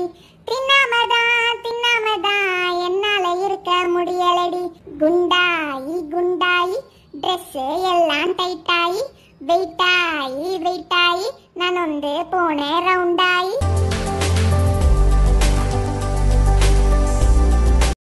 முடியலடி தின்னாமதா தின்னாமதா என்னால இருக்க முடியலடி. குண்டாயி குண்டாயி ட்ரெஸ் எல்லாம் டைட்டாயி வெயிட்டாயி வெயிட்டாயி நான் வந்து போனேன் ரவுண்டாயி